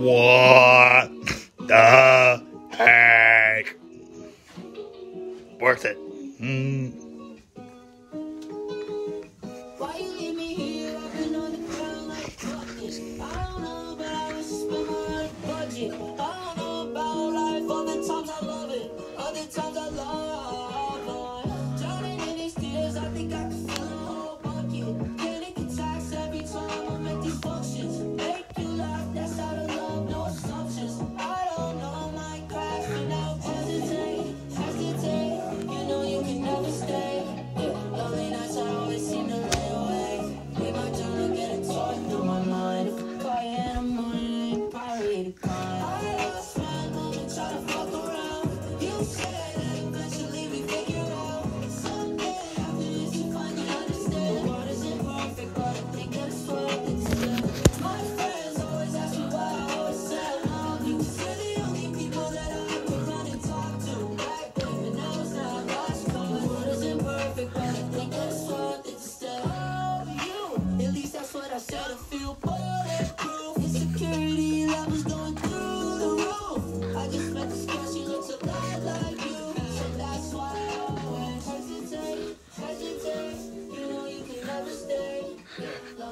What the heck? Worth it. Mm.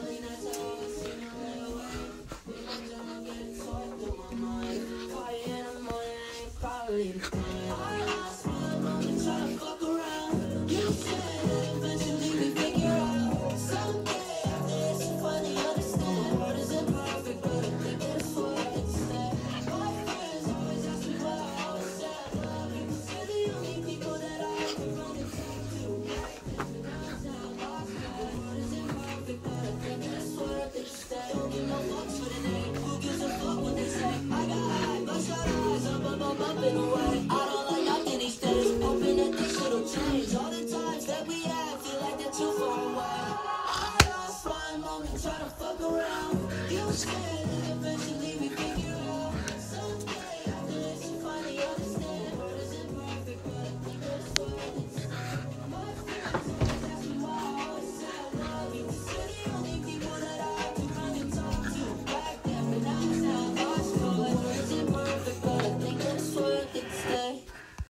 falling Music.